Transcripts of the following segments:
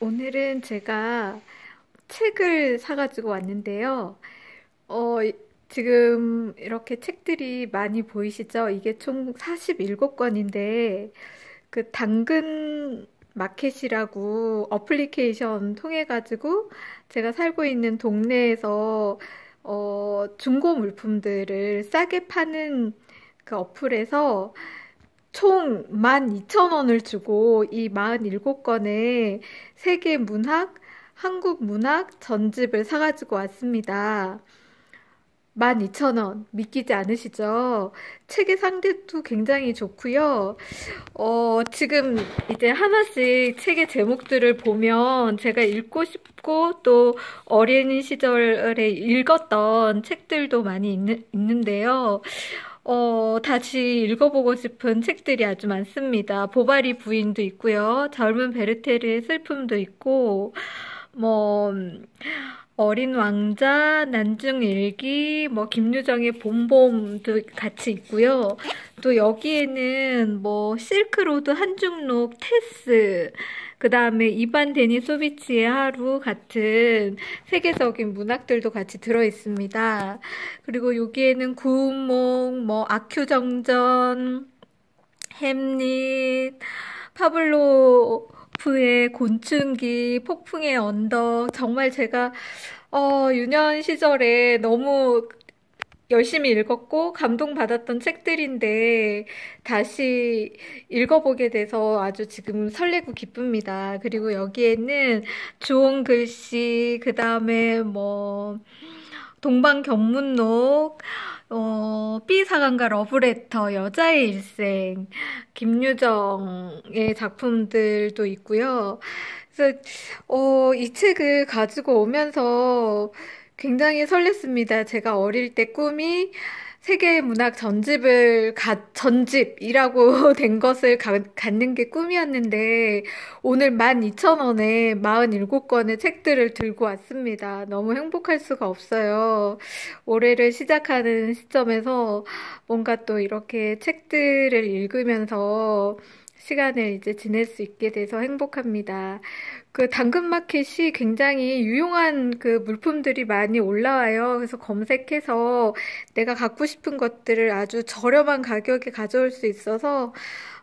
오늘은 제가 책을 사가지고 왔는데요. 어, 이- 지금 이렇게 책들이 많이 보이시죠? 이게 총 47권인데, 그 당근 마켓이라고 어플리케이션 통해가지고 제가 살고 있는 동네에서 어, 중고 물품들을 싸게 파는 그 어플에서 총 12,000원을 주고 이 47권의 세계 문학, 한국 문학 전집을 사가지고 왔습니다. 12,000원. 믿기지 않으시죠? 책의 상대도 굉장히 좋고요. 어, 지금 이제 하나씩 책의 제목들을 보면 제가 읽고 싶고 또 어린 시절에 읽었던 책들도 많이 있는, 있는데요. 어, 다시 읽어보고 싶은 책들이 아주 많습니다. 보바리 부인도 있고요. 젊은 베르테르의 슬픔도 있고, 뭐, 어린 왕자, 난중일기, 뭐, 김유정의 봄봄도 같이 있고요. 또 여기에는 뭐, 실크로드, 한중록, 테스, 그 다음에 이반 데니소비치의 하루 같은 세계적인 문학들도 같이 들어 있습니다. 그리고 여기에는 구운몽, 뭐, 아큐정전, 햄릿, 파블로프의 곤충기, 폭풍의 언덕, 정말 제가, 어, 유년 시절에 너무 열심히 읽었고 감동받았던 책들인데 다시 읽어보게 돼서 아주 지금 설레고 기쁩니다. 그리고 여기에는 좋은 글씨, 그 다음에 뭐, 동방견문록, 어, B사관과 러브레터, 여자의 일생, 김유정의 작품들도 있고요. 그래서, 어, 이 책을 가지고 오면서 굉장히 설렜습니다. 제가 어릴 때 꿈이 세계 문학 전집을 가, 전집이라고 된 것을 가, 갖는 게 꿈이었는데 오늘 12,000원에 47권의 책들을 들고 왔습니다. 너무 행복할 수가 없어요. 올해를 시작하는 시점에서 뭔가 또 이렇게 책들을 읽으면서 시간을 이제 지낼 수 있게 돼서 행복합니다. 그 당근마켓이 굉장히 유용한 그 물품들이 많이 올라와요. 그래서 검색해서 내가 갖고 싶은 것들을 아주 저렴한 가격에 가져올 수 있어서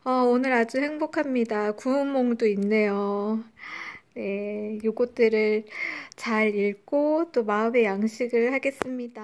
어, 오늘 아주 행복합니다. 구운몽도 있네요. 네, 요것들을 잘 읽고 또 마음의 양식을 하겠습니다.